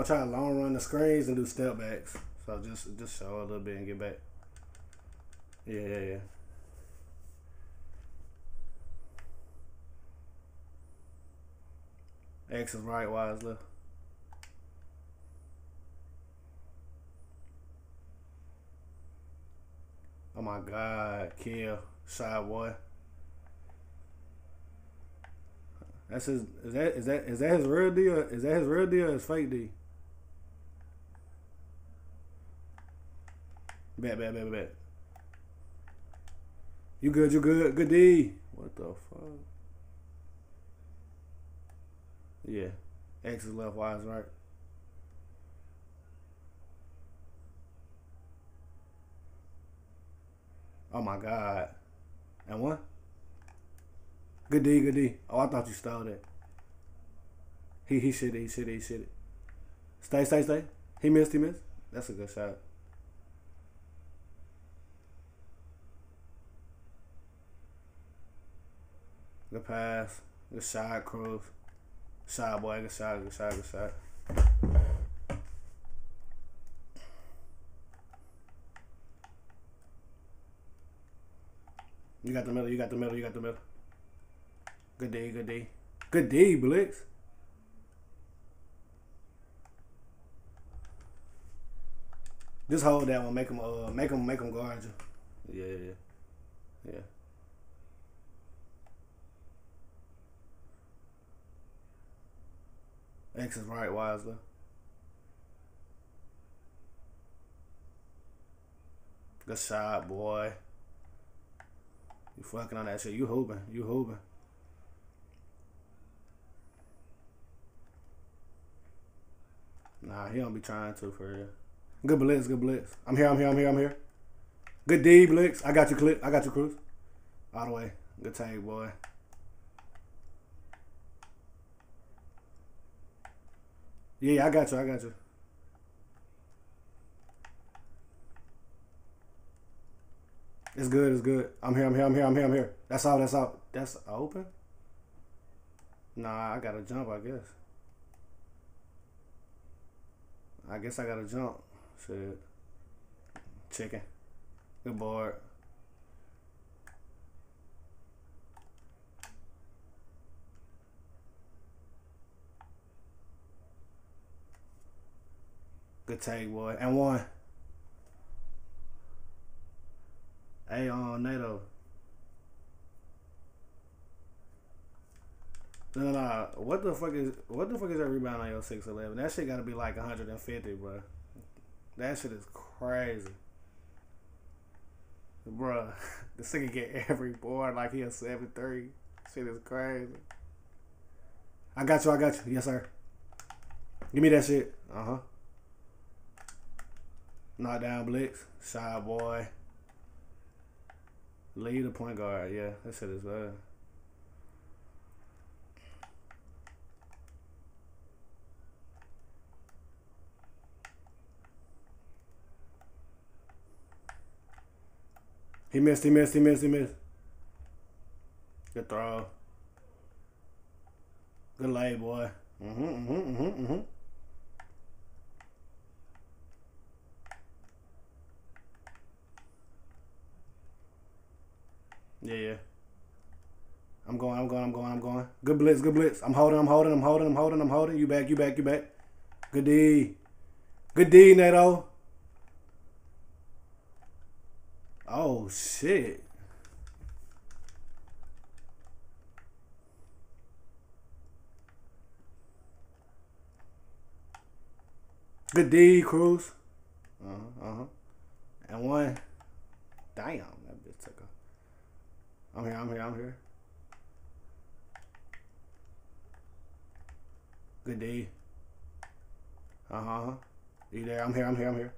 I try to long run the screens and do step backs. So just just show a little bit and get back. Yeah, yeah, yeah. X is right, Y is left. Oh my God, kill, shy boy. That's his. Is that is that is that his real deal? Is that his real deal? Or his fake D? Bet, bet, bet, bet. You good? You good? Good D. What the fuck? Yeah. X is left, Y is right. Oh my god. And what? Good D, good D. Oh, I thought you stole that. He he should he should he should Stay, stay, stay. He missed, he missed. That's a good shot. Good pass. Good side Cruz. Shot, boy. Good shot, good shot, good shot. You got the middle, you got the middle, you got the middle. Good day, good day. Good day, Blitz. Just hold that one. Make them. uh, make them. make him guard you. Yeah, yeah, yeah. X is right, Wisely. Good shot, boy. You fucking on that shit. You hooping. You hooping. Nah, he don't be trying to for real. Good blitz, good blitz. I'm here, I'm here, I'm here, I'm here. Good D, Blitz. I got you, clip. I got you, Cruz. All the way. Good take, boy. Yeah, I got you. I got you. It's good. It's good. I'm here. I'm here. I'm here. I'm here. I'm here. That's all. That's all. That's open. Nah, I gotta jump. I guess. I guess I gotta jump. Shit. Chicken. Good board. Good take, boy. And one. Hey, on uh, NATO. No, no, no. What the fuck is what the fuck is that rebound on your six eleven? That shit gotta be like 150, bro. That shit is crazy, bro. This nigga get every board like he a seven three. Shit is crazy. I got you. I got you. Yes, sir. Give me that shit. Uh huh. Knock down Blitz. Shy boy. Lead the point guard. Yeah, that shit is bad. He missed, he missed, he missed, he missed. Good throw. Good lay, boy. Mm-hmm, mm-hmm, mm-hmm, mm-hmm. Yeah, yeah. I'm going, I'm going, I'm going, I'm going. Good blitz, good blitz. I'm holding, I'm holding, I'm holding, I'm holding, I'm holding. You back, you back, you back. Good D. Good D, Nato. Oh, shit. Good D, Cruz. Uh huh. Uh huh. And one. Damn. I'm here, I'm here, I'm here. Good day. Uh huh. You there? I'm here, I'm here, I'm here.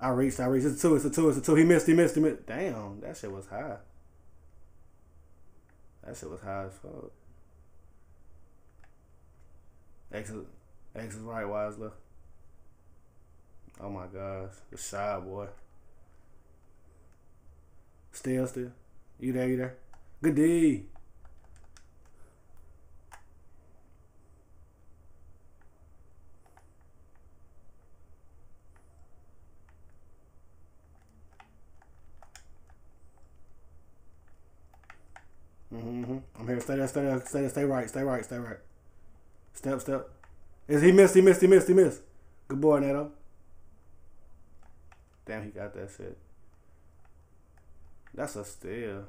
I reached, I reached. It's a two, it's a two, it's a two. He missed, he missed, he missed. Damn, that shit was high. That shit was high as fuck. X is, X is right, wise is left. Oh my gosh. The shy boy. Still, still. You there, you there? Good day. Mhm, I'm here. Stay there, stay there, stay there, stay right, stay right, stay right. Step, step. Is he missed, he missed, he missed, he missed. Good boy, Neto. Damn, he got that shit. That's a steal.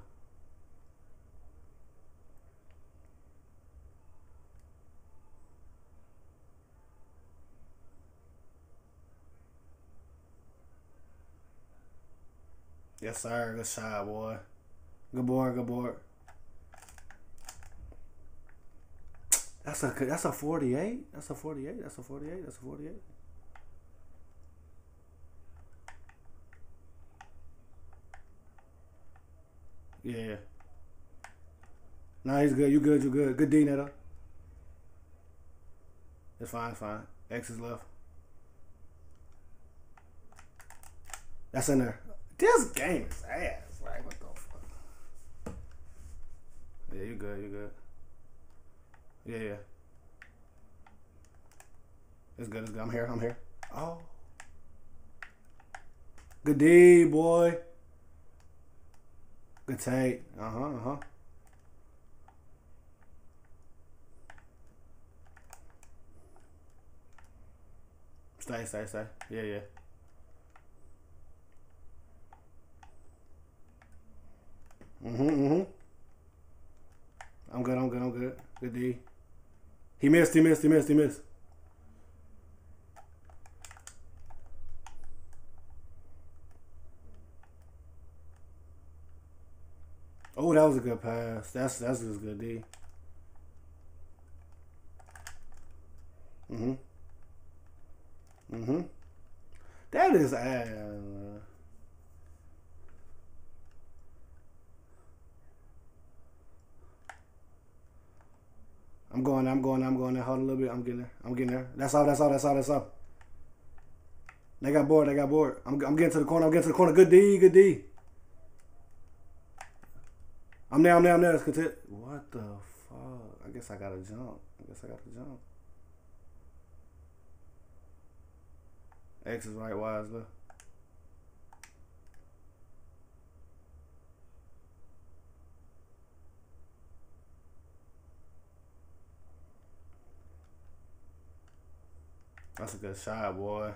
Yes, sir. Good shot, boy. Good boy. Good boy. That's a that's a forty eight. That's a forty eight. That's a forty eight. That's a forty eight. Yeah. Nah, he's good. You good. You good. Good D, Neto. It's fine. It's fine. X is left. That's in there. This game is ass. Like, what the fuck? Yeah, you good. You good. Yeah, yeah. It's good. It's good. I'm here. I'm here. Oh. Good day, boy. Good take. Uh huh. Uh huh. Stay, stay, stay. Yeah, yeah. Mm-hmm, mm-hmm. I'm good, I'm good, I'm good. Good D. He missed, he missed, he missed, he missed. Oh, that was a good pass. That's that's just good D. Mm-hmm. Mm-hmm. That is ass. I'm going, I'm going, I'm going there. Hold a little bit. I'm getting there. I'm getting there. That's all, that's all, that's all, that's all. They got bored, they got bored. I'm, I'm getting to the corner, I'm getting to the corner. Good D, good D. I'm there, I'm there, I'm there. Let's continue. What the fuck? I guess I gotta jump. I guess I gotta jump. X is right, Y is left. That's a good shot, boy.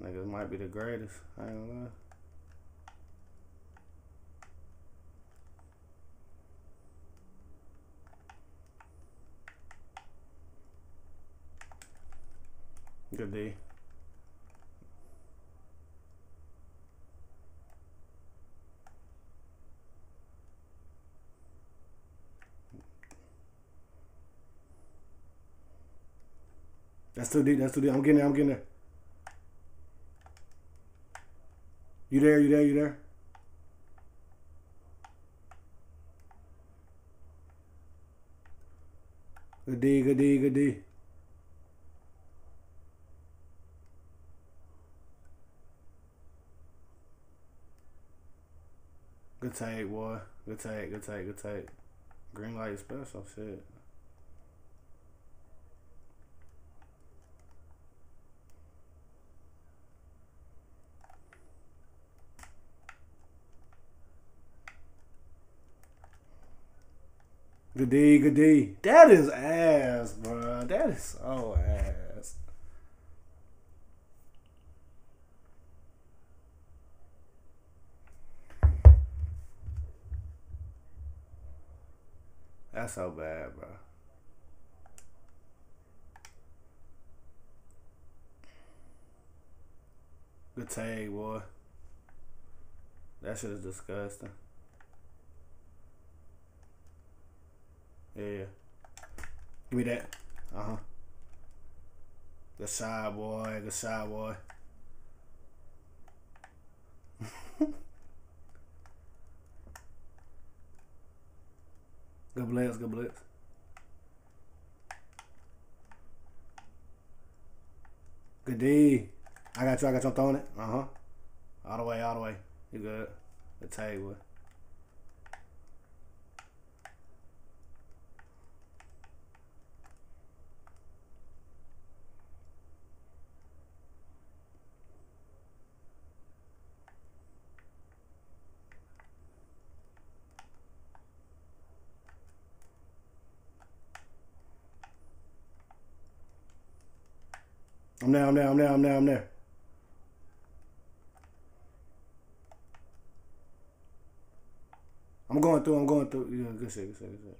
Niggas might be the greatest. I ain't gonna lie. Good day. That's too deep. That's too deep. I'm getting there. I'm getting there. You there? You there? You there? Good D. Good D. Good D. Good take, boy. Good take. Good take. Good take. Green light special. Shit. Good D, good D. That is ass, bro. That is so ass. That's so bad, bro. Good tag, boy. That shit is disgusting. Yeah. Give me that. Uh huh. Good shot, boy. Good shot, boy. Good blitz, good blitz. Good D. I got you, I got you. I'm throwing it. Uh huh. All the way, all the way. You good. Good tag, I'm there, I'm there, I'm there, I'm there, I'm there. I'm going through, I'm going through. Yeah, good shit, good shit, good shit.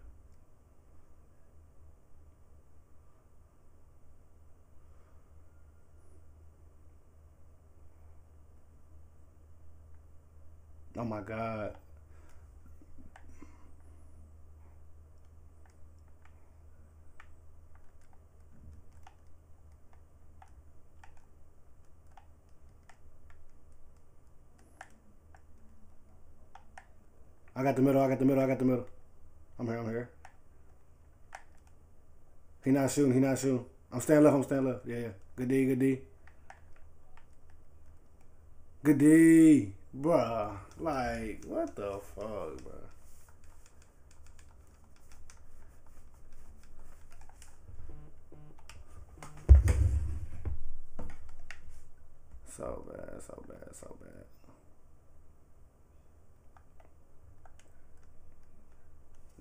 Oh my god. I got the middle, I got the middle, I got the middle. I'm here, I'm here. He not shooting, he not shooting. I'm staying left, I'm staying left. Yeah, yeah. Good D, good D. Good D. Bruh. Like, what the fuck, bruh? So bad, so bad, so bad.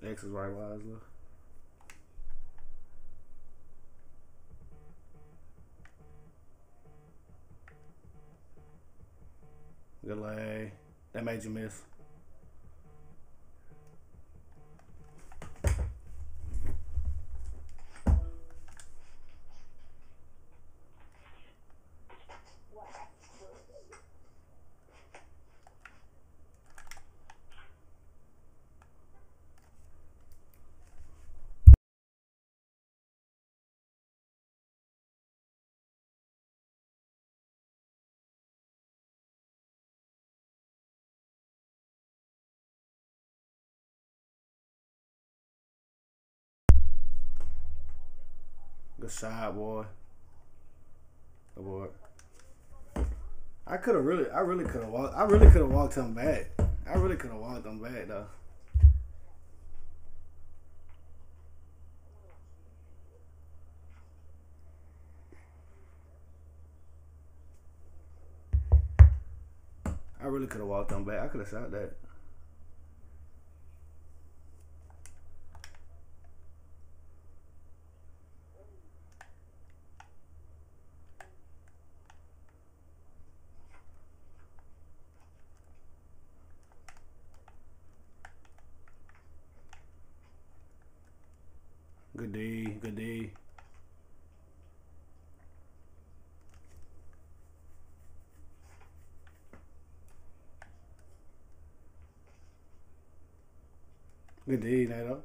X is right wise though. Good lay. That made you miss. Shot, boy. Boy. I could have really, I really could have walked. I really could have walked him back. I really could have walked him back though. I really could have walked him back. I could have shot that. Good day, good day. Good D, Nato.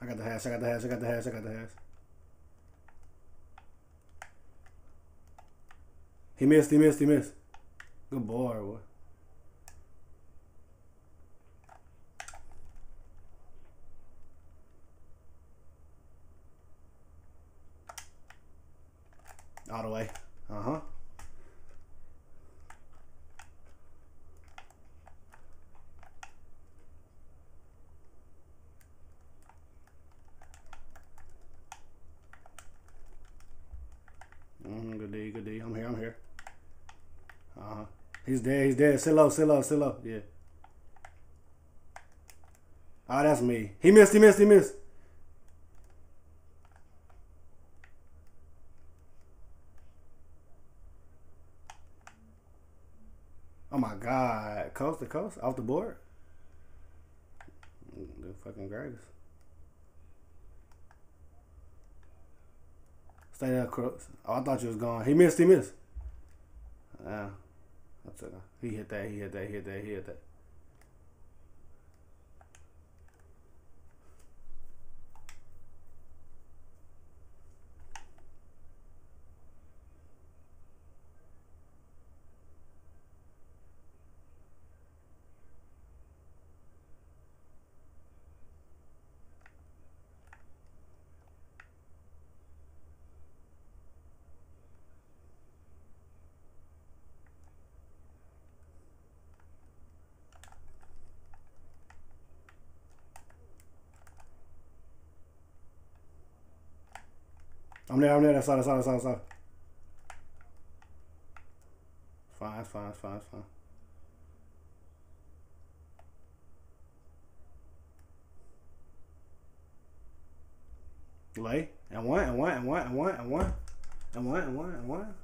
I got the hash, I got the hash, I got the hash, I got the hash. He missed, he missed, he missed. Good boy, boy. All the way. Uh huh. Mm-hmm, good D, good D. I'm here, I'm here. Uh huh. He's dead, he's dead. Sit low, sit low, sit low. Yeah. Oh, that's me. He missed, he missed, he missed. Oh my god. Coast to coast? Off the board? Mm, the fucking greatest. Stay there, Crooks. Oh, I thought you was gone. He missed, he missed. It. He hit that, he hit that, he hit that, he hit that. I'm there, I'm there. That's all, that's all, that's all, that's all. Fine, fine, fine, fine. Lay. And one, and one, and one, and one, and one. And one, and one, and one.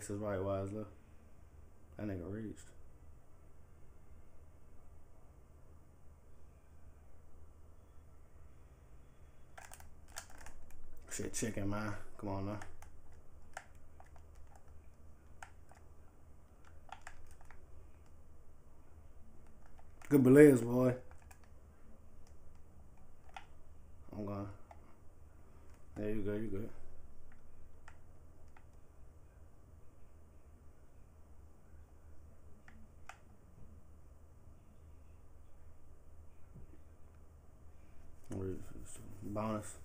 X is right, Y. That nigga reached. Shit, chicken, man. Come on now. Good Belize, boy. I'm going. There you go, you good. Bonus.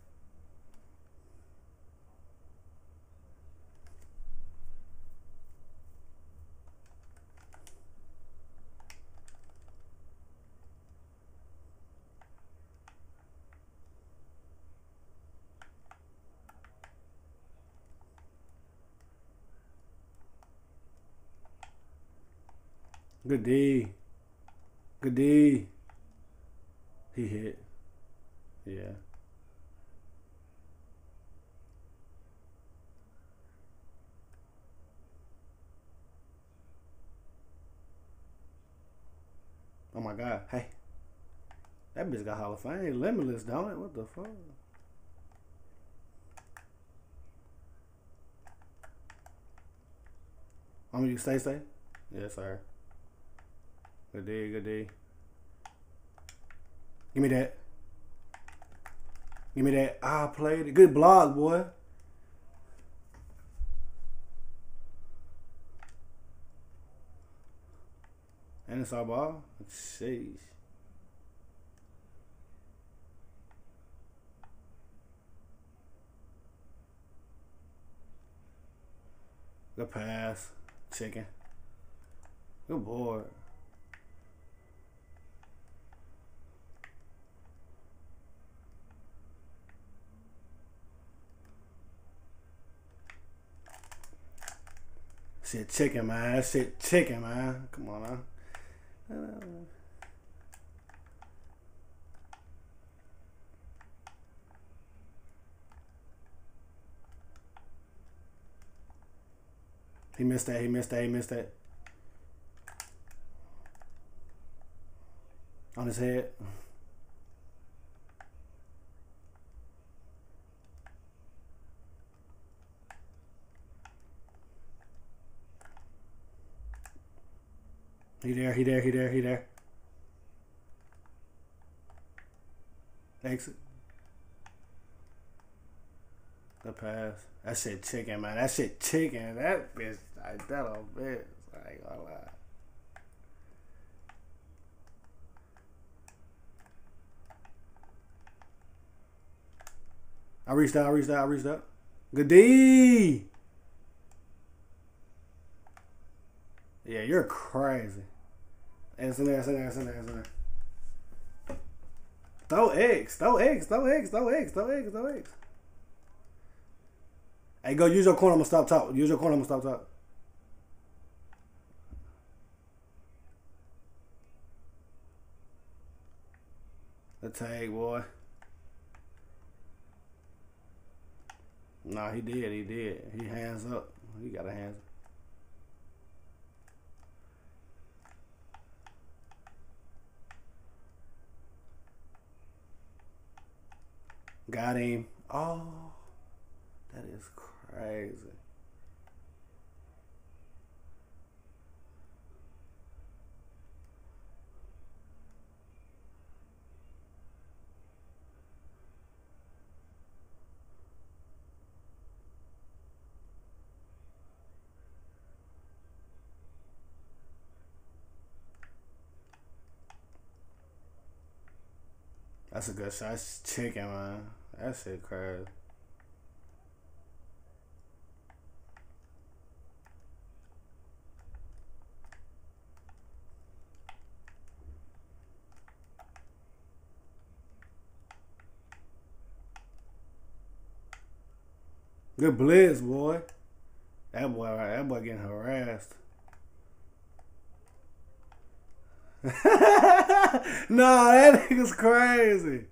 Good D. Good D. He hit. Yeah. Oh my god. Hey. That bitch got Hall of Fame. Limitless, don't it? What the fuck? I'm gonna stay, stay? Yes, sir. Good day, good day. Give me that. Give me that. I played it. Good blog, boy. Our ball. Sheesh. Good pass. Chicken. Good boy. Shit chicken, man. That shit chicken, man. Come on, man. He missed that. He missed that. He missed that. On his head. He there, he there, he there, he there. Exit. The pass. That shit chicken, man. That shit chicken. That bitch, like, that little bitch. I ain't gonna lie. I reached out, I reached out, I reached out. Good D. Yeah, you're crazy. There, it's in there, it's in there, it's in. Throw eggs, throw eggs, throw eggs, throw eggs, throw eggs, throw eggs. Hey, go use your corner. I'm gonna stop talk. Use your corner. I'm gonna stop talk. The tag, boy. Nah, he did. He did. He hands up. He got a hands. Got him. Oh, that is crazy. that's a good shot. That's chicken, man. That shit crazy. Good blitz, boy. That boy, that boy getting harassed. nah, that nigga's crazy.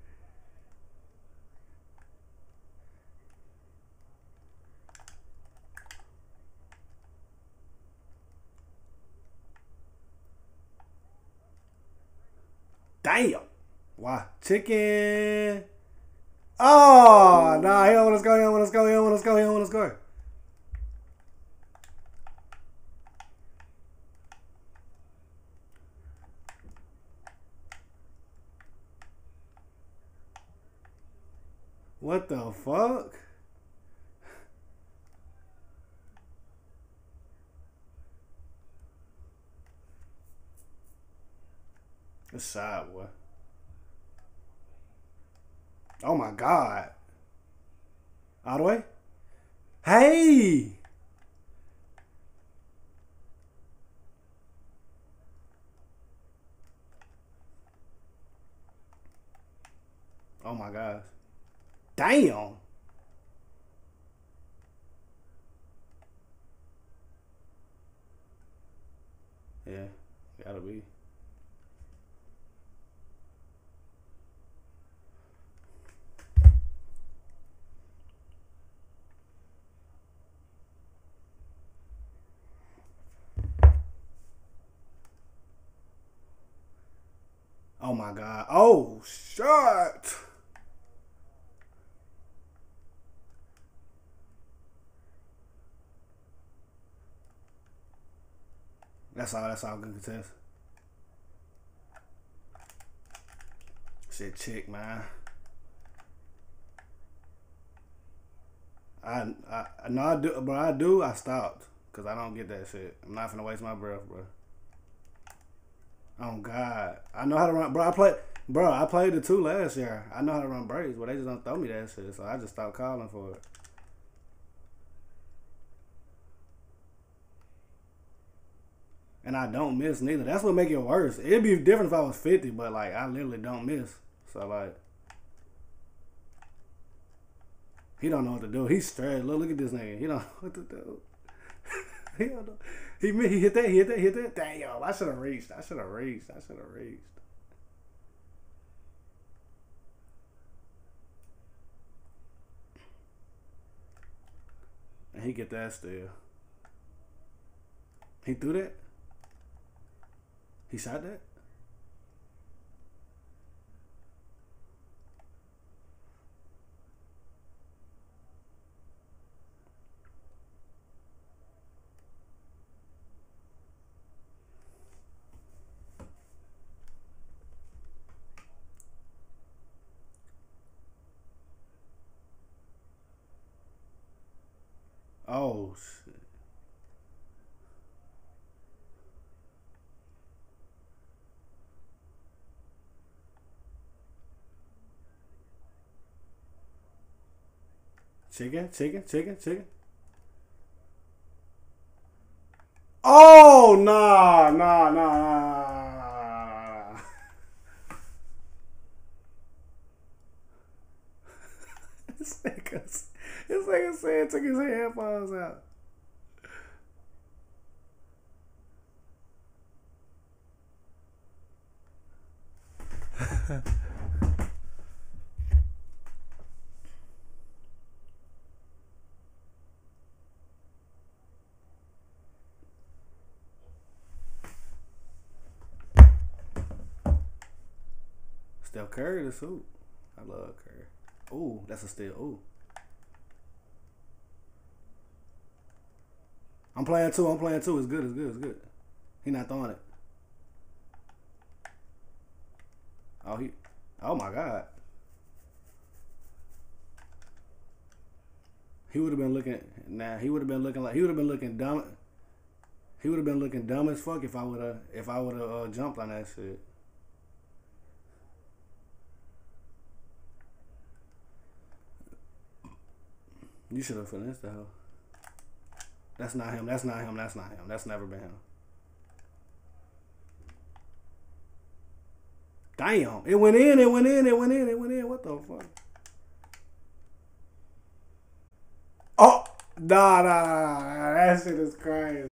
Damn. Why? Chicken. Oh, nah, he don't want to go, he don't want to go, he don't want to go, he don't want to go. What the fuck? It's side boy. Oh my god. All the way? Hey! Oh my gosh. Damn. Yeah, gotta be. Oh my god. Oh, shit. That's all. That's all good contest. Shit, chick, man. I, I, no, I do, but I do. I stopped because I don't get that shit. I'm not gonna waste my breath, bro. Oh God, I know how to run, bro. I play, bro. I played the two last year. I know how to run breaks, but they just don't throw me that shit. So I just stopped calling for it. And I don't miss neither. That's what make it worse. It'd be different if I was fifty, but like I literally don't miss. So like, he don't know what to do. He's straight. Look, look at this nigga. He don't know what to do. he don't know. He he hit that. He hit that. Hit that. Damn! I should have reached. I should have reached. I should have reached. And he get that still. He threw that. He shot that. Oh shit. Chicken, chicken, chicken, chicken. Oh nah, nah, nah, nah. this nigga's this nigga said took his headphones out. Steph Curry, the suit. I love Curry. Oh, that's a steal. Oh. I'm playing too. I'm playing too. It's good. It's good. It's good. He not throwing it. Oh, he. Oh my God. He would have been looking. Nah, he would have been looking like he would have been looking dumb. He would have been looking dumb as fuck if I would have if I would have uh, jumped on that shit. You should have finessed the hell. That's not him. That's not him. That's not him. That's never been him. Damn. It went in. It went in. It went in. It went in. What the fuck? Oh. Nah, nah, nah, nah. That shit is crazy.